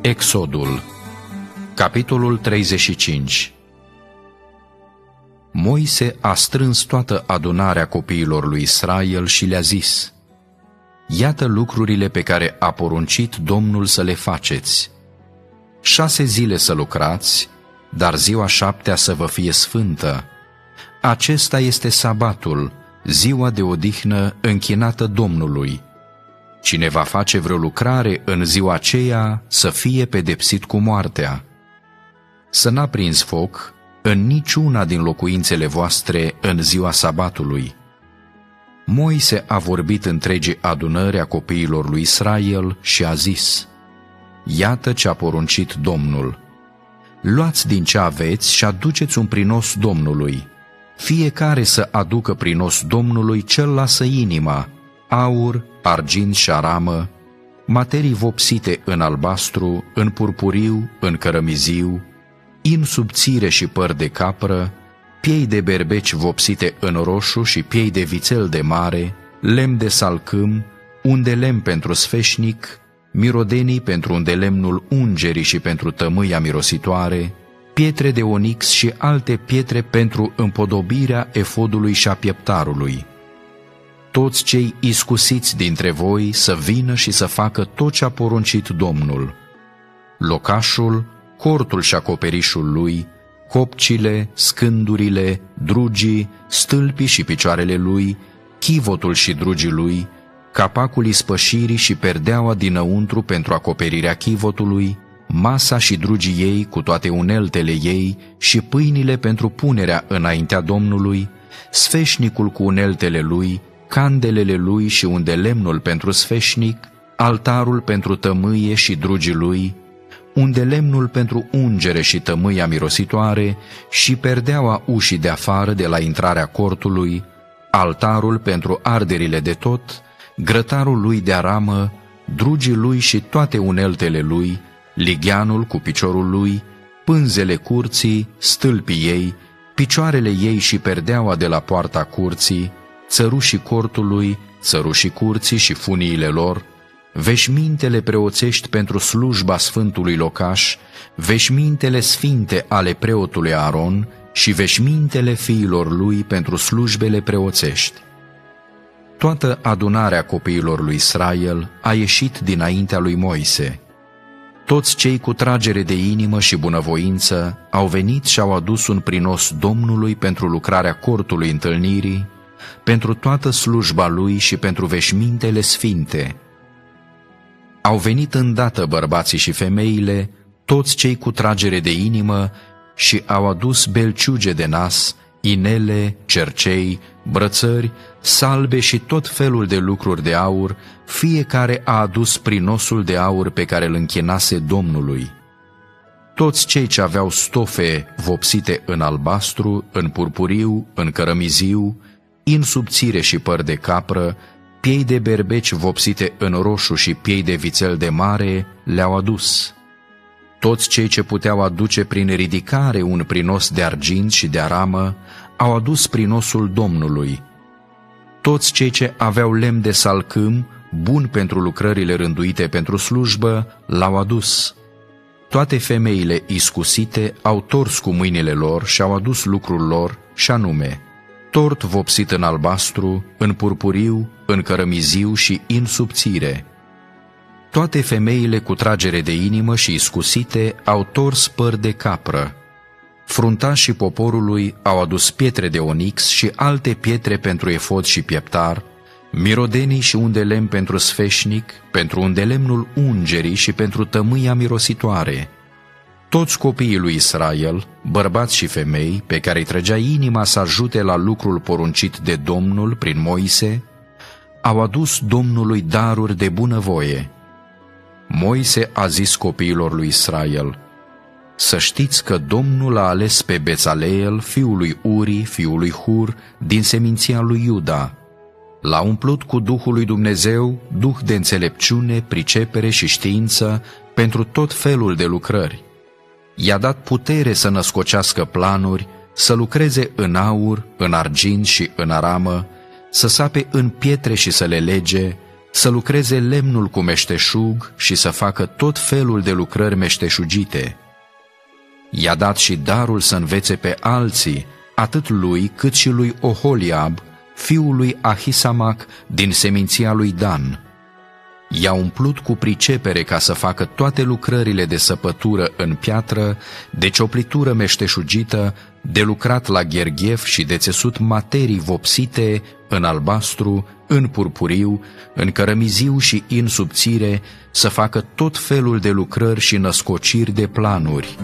Exodul Capitolul 35 Moise a strâns toată adunarea copiilor lui Israel și le-a zis Iată lucrurile pe care a poruncit Domnul să le faceți. Șase zile să lucrați, dar ziua șaptea să vă fie sfântă. Acesta este sabatul, ziua de odihnă închinată Domnului. Cine va face vreo lucrare în ziua aceea să fie pedepsit cu moartea. Să n-a prins foc în niciuna din locuințele voastre în ziua sabatului. Moise a vorbit întregii adunări a copiilor lui Israel și a zis, Iată ce a poruncit Domnul. Luați din ce aveți și aduceți un prinos Domnului. Fiecare să aducă prinos Domnului cel lasă inima, aur, argint și aramă, materii vopsite în albastru, în purpuriu, în cărămiziu, in subțire și păr de capră, piei de berbeci vopsite în roșu și piei de vițel de mare, lemn de salcâm, un de lemn pentru sfeșnic, mirodenii pentru un de lemnul ungerii și pentru tămâia mirositoare, pietre de onix și alte pietre pentru împodobirea efodului și a pieptarului. Toți cei iscusiți dintre voi să vină și să facă tot ce a poruncit Domnul. Locașul, cortul și acoperișul lui, copcile, scândurile, drugii, stâlpii și picioarele lui, chivotul și drugii lui, capacul ispășirii și perdeaua dinăuntru pentru acoperirea chivotului, masa și drugii ei cu toate uneltele ei și pâinile pentru punerea înaintea Domnului, sfeșnicul cu uneltele lui, candelele lui și unde lemnul pentru sfeșnic, altarul pentru tămâie și drugii lui, unde lemnul pentru ungere și tămâia mirositoare și perdeaua ușii de afară de la intrarea cortului, altarul pentru arderile de tot, grătarul lui de aramă, drugii lui și toate uneltele lui, ligheanul cu piciorul lui, pânzele curții, stâlpii ei, picioarele ei și perdeaua de la poarta curții, țărușii cortului, țărușii curții și funiile lor, veșmintele preoțești pentru slujba Sfântului Locaș, veșmintele sfinte ale preotului Aron și veșmintele fiilor lui pentru slujbele preoțești. Toată adunarea copiilor lui Israel a ieșit dinaintea lui Moise. Toți cei cu tragere de inimă și bunăvoință au venit și au adus un prinos Domnului pentru lucrarea cortului întâlnirii, pentru toată slujba lui și pentru veșmintele sfinte. Au venit îndată bărbații și femeile, toți cei cu tragere de inimă și au adus belciuge de nas, inele, cercei, brățări, salbe și tot felul de lucruri de aur, fiecare a adus prinosul de aur pe care îl închinase Domnului. Toți cei ce aveau stofe vopsite în albastru, în purpuriu, în cărămiziu, in subțire și păr de capră, piei de berbeci vopsite în roșu și piei de vițel de mare le-au adus. Toți cei ce puteau aduce prin ridicare un prinos de argint și de aramă au adus prinosul Domnului. Toți cei ce aveau lemn de salcâm, bun pentru lucrările rânduite pentru slujbă, l-au adus. Toate femeile iscusite au tors cu mâinile lor și au adus lucrul lor, și anume, tort vopsit în albastru, în purpuriu, în cărămiziu și în subțire. Toate femeile cu tragere de inimă și iscusite au tors păr de capră. Fruntașii poporului au adus pietre de onix și alte pietre pentru efod și pieptar, mirodenii și un de lemn pentru sfeșnic, pentru un de lemnul ungerii și pentru tămâia mirositoare, toți copiii lui Israel, bărbați și femei, pe care îi trăgea inima să ajute la lucrul poruncit de Domnul prin Moise, au adus Domnului daruri de bunăvoie. Moise a zis copiilor lui Israel, Să știți că Domnul a ales pe Bețaleel, fiul lui Uri, fiul lui Hur, din seminția lui Iuda. L-a umplut cu Duhul lui Dumnezeu, duh de înțelepciune, pricepere și știință pentru tot felul de lucrări i-a dat putere să născocească planuri, să lucreze în aur, în argint și în aramă, să sape în pietre și să le lege, să lucreze lemnul cu meșteșug și să facă tot felul de lucrări meșteșugite. I-a dat și darul să învețe pe alții, atât lui cât și lui Oholiab, fiul lui Ahisamac din seminția lui Dan. I-a umplut cu pricepere ca să facă toate lucrările de săpătură în piatră, de cioplitură meșteșugită, de lucrat la gherghef și de țesut materii vopsite în albastru, în purpuriu, în cărămiziu și în subțire, să facă tot felul de lucrări și născociri de planuri.